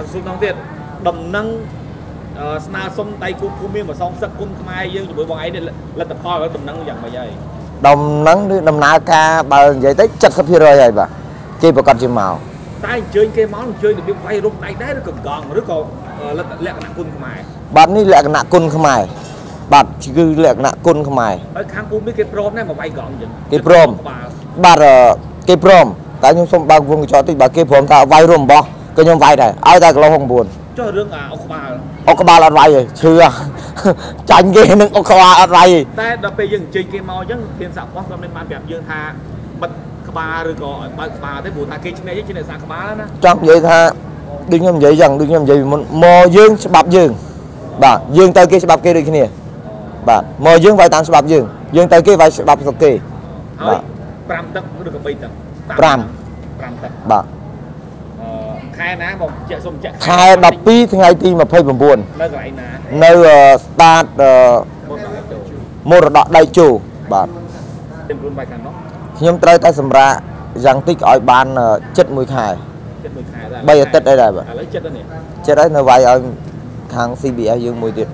ហើយសួរដល់ទៀតដំណឹងអឺស្នើសុំដៃគូភូមិមានមកសងសឹកគុណខ្មែរយើងជាមួយបងឯងនេះលទ្ធផលដំណឹងយ៉ាងម៉េចហើយដំណឹងឬដំណើរការបើនិយាយទៅ70%ហើយបាទគេប្រកាសជាមកតែអញ្ជើញគេមកអញ្ជើញរបៀបវាយរុំដៃដែរឬក៏កង់ឬក៏លទ្ធលក្ខណៈគុណខ្មែរបាទនេះលក្ខណៈគុណខ្មែរបាទគឺលក្ខណៈគុណខ្មែរហើយខាងភូមិនេះគេព្រមដែរមកវាយកង់អញ្ចឹងគេព្រមក្បាលបាទអឺគេព្រមតែខ្ញុំសូមបើកវងកញ្ចក់តិចបើគេព្រមថាវាយរួមរបស់ ក៏ខ្ញុំវាយដែរឲ្យតែគីឡូ69ចុះរឿងអាអុកក្បាលអុកក្បាលអត់វាយទេឈឺហ่ะចាញ់គេនឹងអុកក្បាលអត់វាយទេតែដល់ពេលយើងអញ្ជើញគេមកអញ្ចឹងធានសាក់ប៉ុស្តិ៍គាត់មិនបានប្រាប់យើងថាបិទក្បាលឬក៏ឲ្យបើកក្បាលទេព្រោះថាគេឈ្នះយើងឈ្នះសាក់ក្បាលណាចង់និយាយថាដូចខ្ញុំនិយាយចឹងដូចខ្ញុំនិយាយពីមុនមកយើងច្បាប់យើងបាទយើងទៅគេច្បាប់គេដូចគ្នាបាទមកយើងវាយតាមច្បាប់យើងយើងទៅគេវាយច្បាប់ស្រុកគេហើយ5ទឹកឬក៏3ទឹក5 5ទឹកបាទអឺ ខែណាមកជាក់សុំជាក់ខែ12ថ្ងៃទី29នៅកន្លែងណានៅស្តាតមុនដល់ចូលមរតកដៃជោបាទទេខ្លួនបាយខាងនោះខ្ញុំត្រូវតែសម្រាកយ៉ាងតិចឲ្យបានចិត្តមួយខែចិត្តមួយខែដែរ3អាទិត្យអីដែរបាទឥឡូវចិត្តហ្នឹងនេះចិត្តហើយនៅវាយឲ្យខាង CBS យើងមួយទៀត